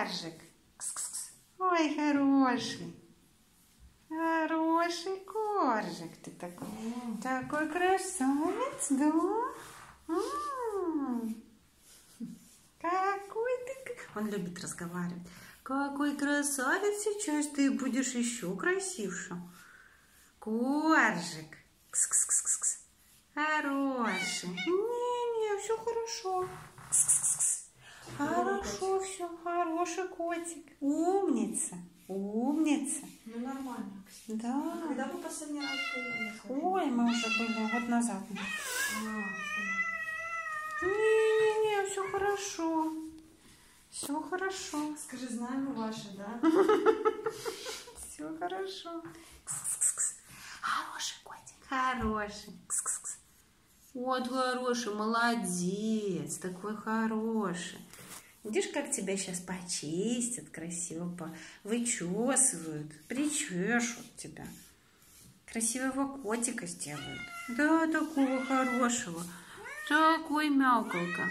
Коржик. Ой, хороший. Хороший коржик ты такой. Такой красавец, да? Какой ты... Он любит разговаривать. Какой красавец сейчас ты будешь еще красивше. Коржик. Кс-кс-кс-кс. Хороший. Не-не, все хорошо. Кс-кс-кс. Хорошо, все, хороший котик. Умница. Умница. Ну нормально. Ксения. Да. Когда вы последний раз были? Ой, мы уже были год назад. А. Не-не-не, все хорошо. Все хорошо. Скажи, знаем мы ваши, да? Все хорошо. Хороший котик. Хороший. Вот хороший, молодец. Такой хороший. Видишь, как тебя сейчас почистят, красиво по- вычесывают, причешут тебя. Красивого котика сделают. Да, такого хорошего. Такой мяколка.